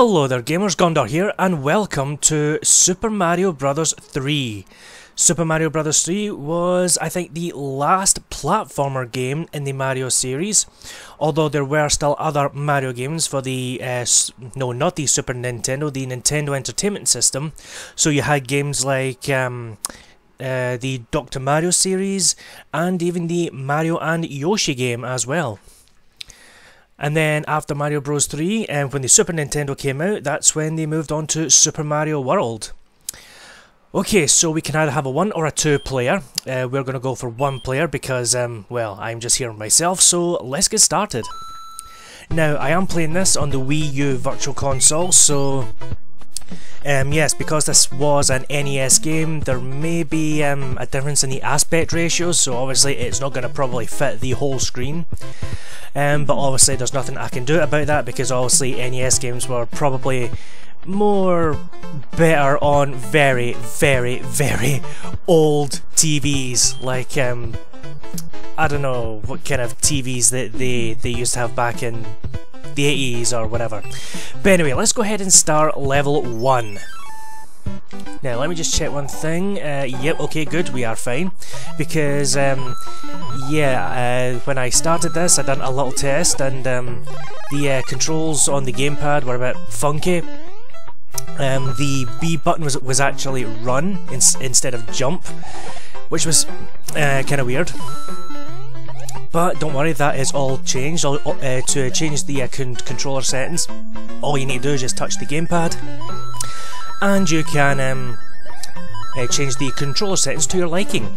Hello there gamers, Gondor here and welcome to Super Mario Bros 3. Super Mario Bros 3 was, I think, the last platformer game in the Mario series, although there were still other Mario games for the, uh, no, not the Super Nintendo, the Nintendo Entertainment System. So you had games like um, uh, the Dr. Mario series and even the Mario and Yoshi game as well. And then after Mario Bros 3, and when the Super Nintendo came out, that's when they moved on to Super Mario World. Okay, so we can either have a one or a two player. Uh, we're going to go for one player because, um, well, I'm just here myself, so let's get started. Now, I am playing this on the Wii U Virtual Console, so um, yes, because this was an NES game, there may be um, a difference in the aspect ratios, so obviously it's not going to probably fit the whole screen. Um, but obviously there's nothing I can do about that because obviously NES games were probably more better on very, very, very old TVs, like um, I don't know what kind of TVs that they, they used to have back in the 80s or whatever. But anyway, let's go ahead and start level 1. Now, let me just check one thing. Uh, yep, okay, good, we are fine. Because, um, yeah, uh, when I started this, I done a little test, and um, the uh, controls on the gamepad were a bit funky. Um, the B button was, was actually run in, instead of jump, which was uh, kind of weird. But don't worry, that is all changed. uh, to change the uh, con controller settings, all you need to do is just touch the gamepad, and you can um, uh, change the controller settings to your liking.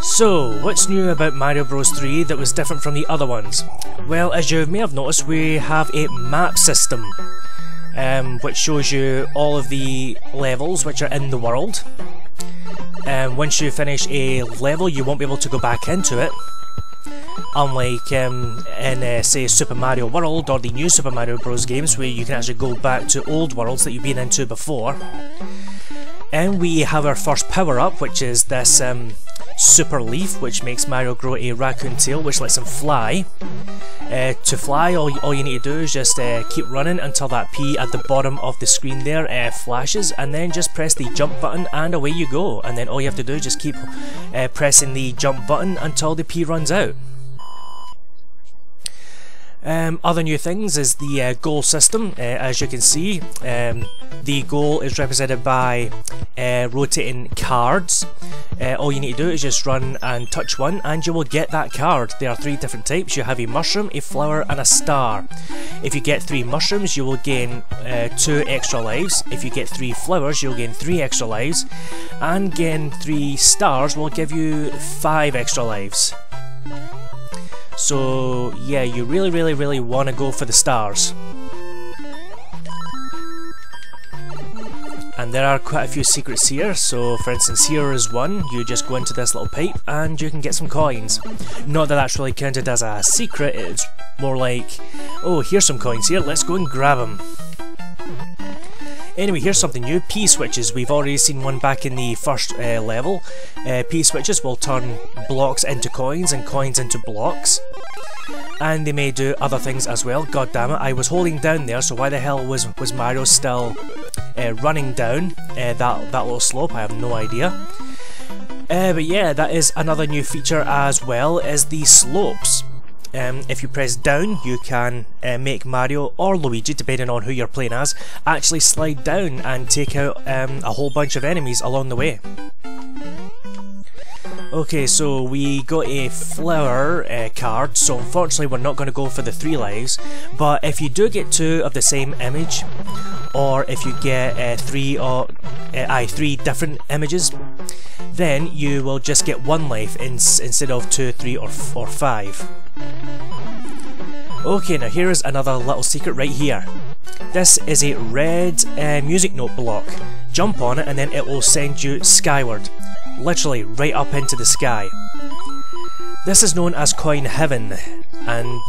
So, what's new about Mario Bros 3 that was different from the other ones? Well, as you may have noticed, we have a map system, um, which shows you all of the levels which are in the world, um, once you finish a level, you won't be able to go back into it. Unlike um, in, uh, say, Super Mario World or the new Super Mario Bros. games, where you can actually go back to old worlds that you've been into before. And we have our first power up, which is this um, Super Leaf, which makes Mario grow a raccoon tail, which lets him fly. Uh, to fly, all, all you need to do is just uh, keep running until that P at the bottom of the screen there uh, flashes, and then just press the jump button, and away you go. And then all you have to do is just keep uh, pressing the jump button until the P runs out. Um, other new things is the uh, goal system. Uh, as you can see, um, the goal is represented by uh, rotating cards. Uh, all you need to do is just run and touch one and you will get that card. There are three different types. You have a mushroom, a flower and a star. If you get three mushrooms you will gain uh, two extra lives. If you get three flowers you'll gain three extra lives. And gain three stars will give you five extra lives. So yeah, you really, really, really want to go for the stars. And there are quite a few secrets here, so for instance here is one, you just go into this little pipe and you can get some coins. Not that that's really counted as a secret, it's more like, oh here's some coins here, let's go and grab them. Anyway, here's something new, P-switches. We've already seen one back in the first uh, level. Uh, P-switches will turn blocks into coins and coins into blocks. And they may do other things as well. God damn it, I was holding down there, so why the hell was, was Mario still uh, running down uh, that, that little slope? I have no idea. Uh, but yeah, that is another new feature as well, is the slopes. Um, if you press down, you can uh, make Mario or Luigi, depending on who you're playing as, actually slide down and take out um, a whole bunch of enemies along the way. Okay, so we got a flower uh, card, so unfortunately we're not going to go for the three lives, but if you do get two of the same image, or if you get uh, three or uh, aye, three different images, then you will just get one life in, instead of two, three, or, or five. Okay, now here is another little secret right here. This is a red uh, music note block. Jump on it and then it will send you skyward literally right up into the sky. This is known as Coin Heaven, and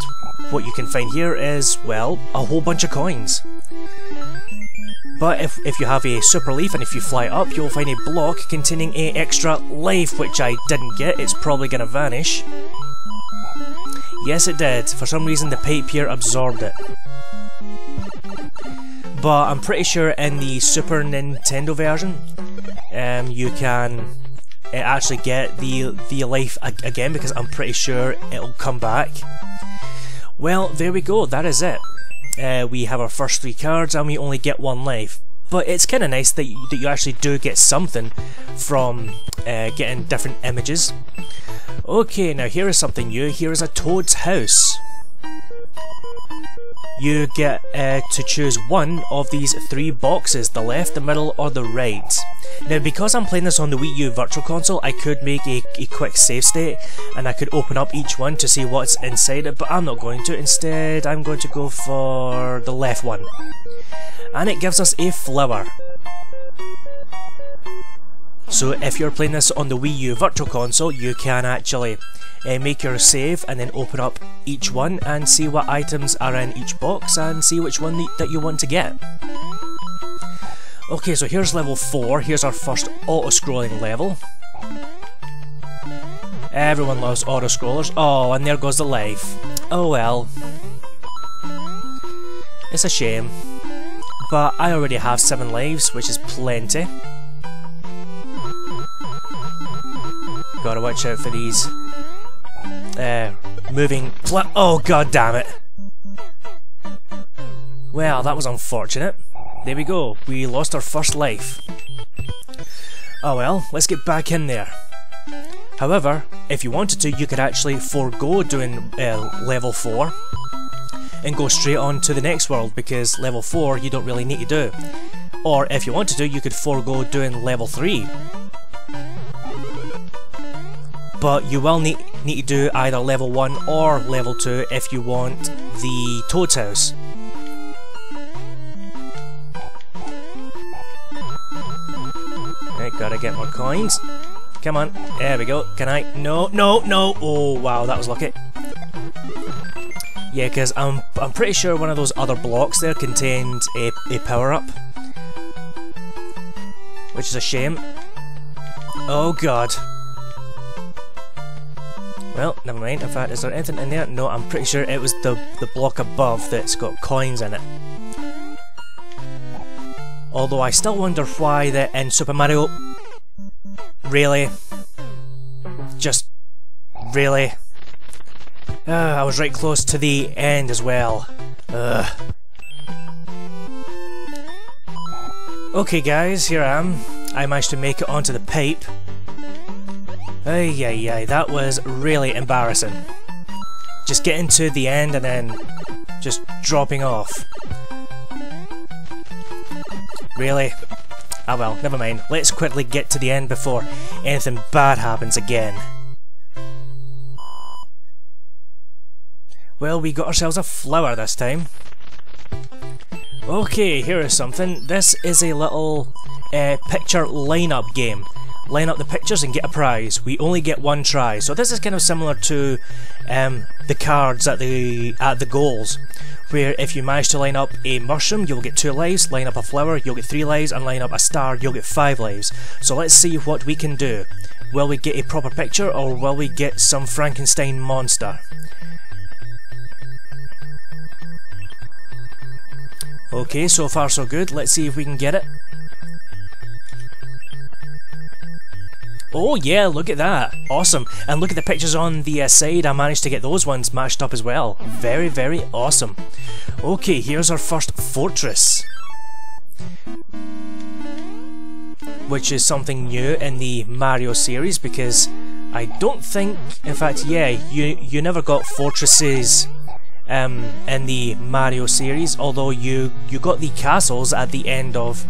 what you can find here is, well, a whole bunch of coins. But if, if you have a super leaf and if you fly up, you'll find a block containing a extra life, which I didn't get, it's probably gonna vanish. Yes it did, for some reason the pipe here absorbed it. but I'm pretty sure in the Super Nintendo version, um, you can uh, actually get the the life again because I'm pretty sure it'll come back. Well, there we go. That is it. Uh, we have our first three cards and we only get one life. But it's kind of nice that you, that you actually do get something from uh, getting different images. Okay, now here is something new. Here is a Toad's house you get uh, to choose one of these three boxes, the left, the middle or the right. Now because I'm playing this on the Wii U Virtual Console, I could make a, a quick save state and I could open up each one to see what's inside it, but I'm not going to. Instead, I'm going to go for the left one. And it gives us a flower. So if you're playing this on the Wii U Virtual Console, you can actually uh, make your save and then open up each one and see what items are in each box and see which one that you want to get. Okay, so here's level 4, here's our first auto-scrolling level. Everyone loves auto-scrollers. Oh, and there goes the life. Oh well. It's a shame. But I already have 7 lives, which is plenty. Gotta watch out for these uh, moving Oh god damn it! Well, that was unfortunate. There we go, we lost our first life. Oh well, let's get back in there. However, if you wanted to, you could actually forego doing uh, level 4 and go straight on to the next world because level 4 you don't really need to do. Or if you want to do, you could forego doing level 3 but you will need, need to do either level 1 or level 2 if you want the Toad's House. Right, gotta get more coins. Come on, there we go. Can I? No, no, no! Oh, wow, that was lucky. Yeah, because I'm, I'm pretty sure one of those other blocks there contained a, a power-up. Which is a shame. Oh god. Well, never mind. In fact, is there anything in there? No, I'm pretty sure it was the, the block above that's got coins in it. Although I still wonder why the in Super Mario... Really? Just... Really? Uh, I was right close to the end as well. Ugh. Okay guys, here I am. I managed to make it onto the pipe. Ay, ay, ay, that was really embarrassing. Just getting to the end and then just dropping off. Really? Ah well, never mind. Let's quickly get to the end before anything bad happens again. Well, we got ourselves a flower this time. Okay, here is something. This is a little uh, picture lineup game line up the pictures and get a prize. We only get one try. So this is kind of similar to um, the cards at the at the goals, where if you manage to line up a mushroom, you'll get two lives, line up a flower, you'll get three lives, and line up a star, you'll get five lives. So let's see what we can do. Will we get a proper picture, or will we get some Frankenstein monster? Okay, so far so good. Let's see if we can get it. Oh yeah, look at that. Awesome. And look at the pictures on the uh, side, I managed to get those ones matched up as well. Very, very awesome. Okay, here's our first fortress. Which is something new in the Mario series because I don't think, in fact, yeah, you, you never got fortresses um, in the Mario series, although you, you got the castles at the end of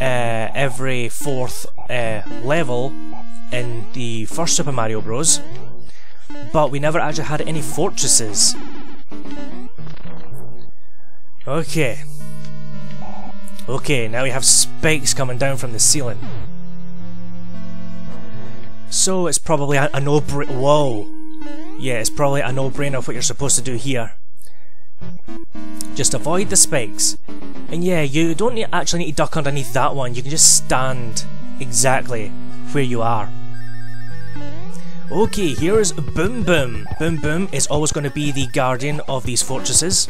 uh, every fourth uh, level in the first Super Mario Bros. But we never actually had any fortresses. Okay. Okay, now we have spikes coming down from the ceiling. So it's probably a, a no brainer Whoa! Yeah, it's probably a no-brainer of what you're supposed to do here. Just avoid the spikes. And yeah, you don't need, actually need to duck underneath that one, you can just stand exactly where you are. Okay, here's Boom Boom. Boom Boom is always going to be the guardian of these fortresses.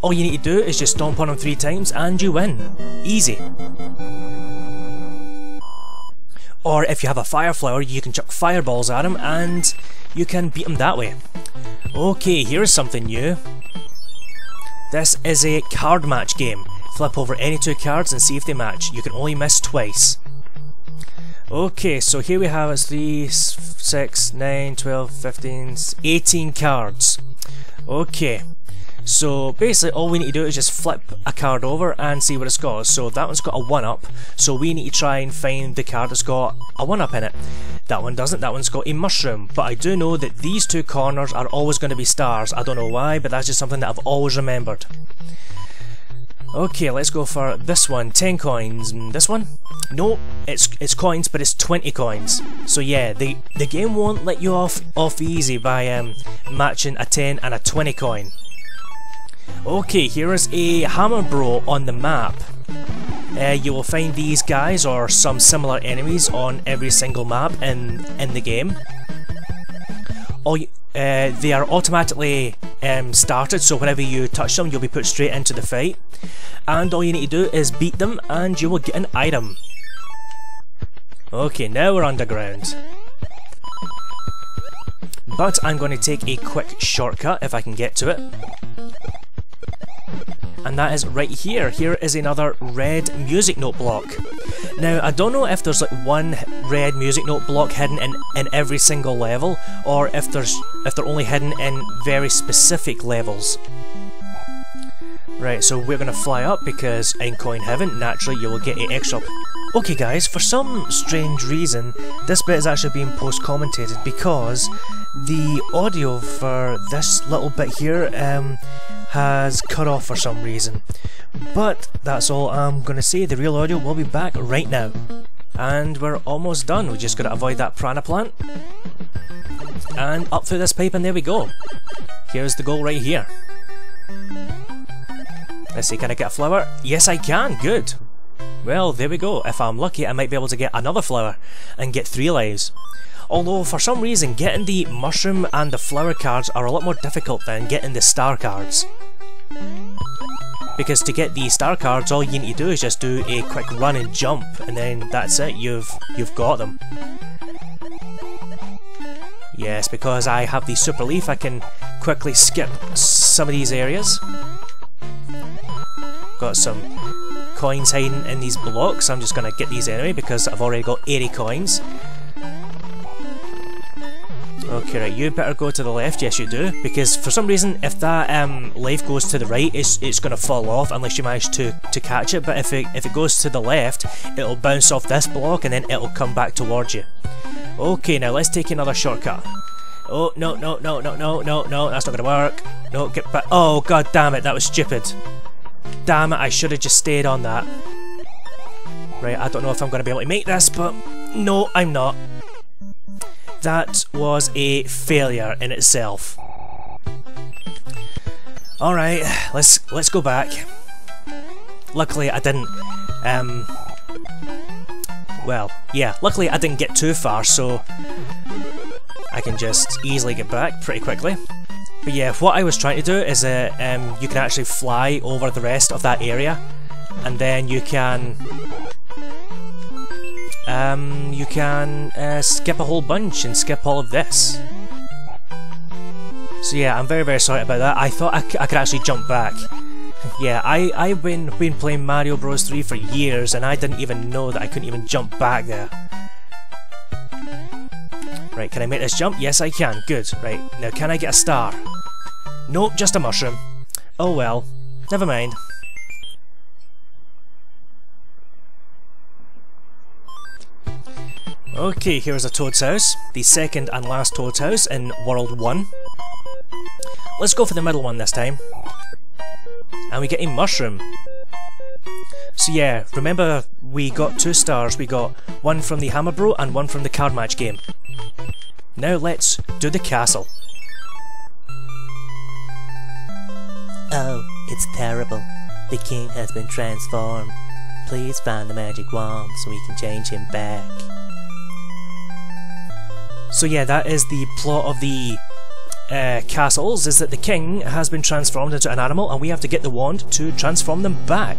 All you need to do is just stomp on them three times and you win. Easy. Or if you have a fire flower, you can chuck fireballs at him and you can beat him that way. Okay, here's something new. This is a card match game. Flip over any two cards and see if they match. You can only miss twice. Okay, so here we have 3, 6, 9, 12, 15, 18 cards. Okay, so basically all we need to do is just flip a card over and see what it's got. So that one's got a 1 up, so we need to try and find the card that's got a 1 up in it. That one doesn't, that one's got a mushroom, but I do know that these two corners are always going to be stars. I don't know why, but that's just something that I've always remembered. Okay, let's go for this one. 10 coins. Mm, this one? No, it's it's coins, but it's 20 coins. So yeah, the the game won't let you off off easy by um, matching a 10 and a 20 coin. Okay, here is a Hammer Bro on the map. Uh, you will find these guys or some similar enemies on every single map in in the game. All you, uh, they are automatically um, started, so whenever you touch them, you'll be put straight into the fight. And all you need to do is beat them, and you will get an item. Okay, now we're underground. But I'm going to take a quick shortcut if I can get to it and that is right here. Here is another red music note block. Now, I don't know if there's like one red music note block hidden in, in every single level, or if there's if they're only hidden in very specific levels. Right, so we're gonna fly up because in Coin Heaven, naturally you will get an extra. Okay guys, for some strange reason, this bit is actually being post-commentated because the audio for this little bit here um, has cut off for some reason. But that's all I'm going to say, the real audio will be back right now. And we're almost done, we just got to avoid that piranha plant. And up through this pipe and there we go. Here's the goal right here. Let's see, can I get a flower? Yes I can, good. Well, there we go. If I'm lucky, I might be able to get another flower and get three lives. Although, for some reason, getting the mushroom and the flower cards are a lot more difficult than getting the star cards. Because to get the star cards, all you need to do is just do a quick run and jump, and then that's it, you've, you've got them. Yes, because I have the super leaf, I can quickly skip some of these areas. Got some coins hiding in these blocks, I'm just going to get these anyway because I've already got 80 coins. Okay, right, you better go to the left, yes you do, because for some reason, if that um, life goes to the right, it's, it's going to fall off unless you manage to, to catch it, but if it, if it goes to the left, it'll bounce off this block and then it'll come back towards you. Okay, now let's take another shortcut. Oh, no, no, no, no, no, no, no, that's not going to work. No, get back. Oh, god damn it, that was stupid. Damn it, I should have just stayed on that. Right, I don't know if I'm going to be able to make this, but no, I'm not. That was a failure in itself. Alright, let's let's go back. Luckily I didn't um well, yeah, luckily I didn't get too far, so I can just easily get back pretty quickly. But yeah, what I was trying to do is uh, um, you can actually fly over the rest of that area, and then you can um, you can uh, skip a whole bunch and skip all of this. So yeah, I'm very very sorry about that. I thought I, I could actually jump back. Yeah, I, I've been, been playing Mario Bros 3 for years and I didn't even know that I couldn't even jump back there. Right, can I make this jump? Yes I can, good. Right, now can I get a star? Nope, just a mushroom. Oh well, never mind. Okay, here's a Toad's house, the second and last Toad's house in World 1. Let's go for the middle one this time. And we get a mushroom. So yeah, remember we got two stars, we got one from the Hammer Bro and one from the card match game. Now let's do the castle. Oh, it's terrible. The king has been transformed. Please find the magic wand so we can change him back. So yeah, that is the plot of the uh, castles is that the king has been transformed into an animal and we have to get the wand to transform them back.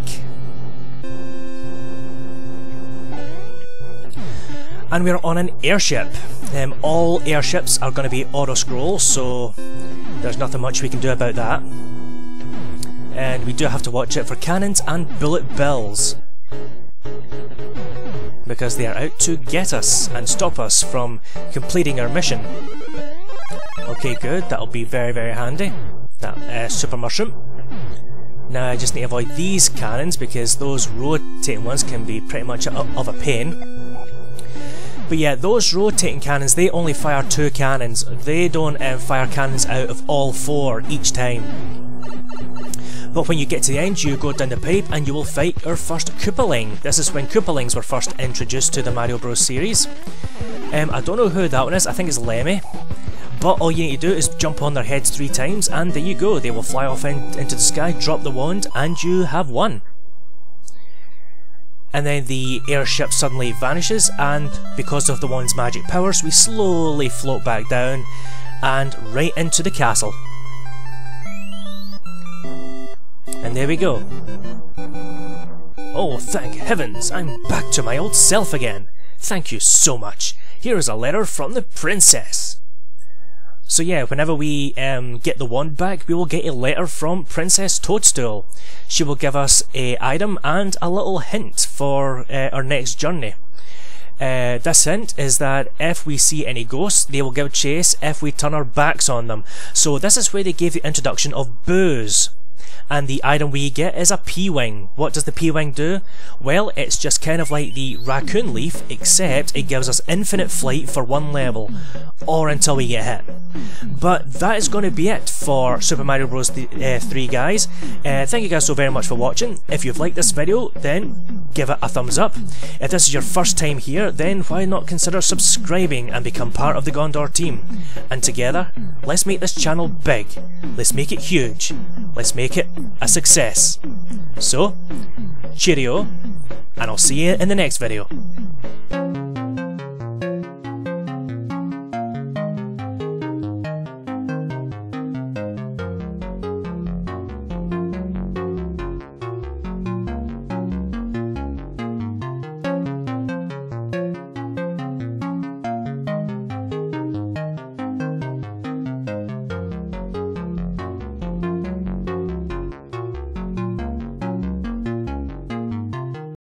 And we're on an airship. Um, all airships are going to be auto scroll, so there's nothing much we can do about that. And we do have to watch it for cannons and bullet bills. Because they are out to get us and stop us from completing our mission. Okay, good. That'll be very, very handy. That uh, super mushroom. Now I just need to avoid these cannons because those rotating ones can be pretty much of a pain. But yeah, those rotating cannons, they only fire two cannons. They don't uh, fire cannons out of all four each time. But when you get to the end, you go down the pipe and you will fight your first Koopaling. This is when Koopalings were first introduced to the Mario Bros series. Um, I don't know who that one is, I think it's Lemmy. But all you need to do is jump on their heads three times and there you go, they will fly off in, into the sky, drop the wand and you have won. And then the airship suddenly vanishes and because of the wand's magic powers we slowly float back down and right into the castle. And there we go. Oh, thank heavens, I'm back to my old self again. Thank you so much. Here is a letter from the princess. So yeah, whenever we um, get the wand back, we will get a letter from Princess Toadstool. She will give us a item and a little hint for uh, our next journey. Uh, this hint is that if we see any ghosts, they will give chase if we turn our backs on them. So this is where they gave the introduction of Boos and the item we get is a P-Wing. What does the P-Wing do? Well, it's just kind of like the Raccoon Leaf, except it gives us infinite flight for one level, or until we get hit. But that is going to be it for Super Mario Bros. Uh, 3 guys. Uh, thank you guys so very much for watching. If you've liked this video, then give it a thumbs up. If this is your first time here, then why not consider subscribing and become part of the Gondor team? And together, let's make this channel big. Let's make it huge. Let's make it a success. So, cheerio, and I'll see you in the next video.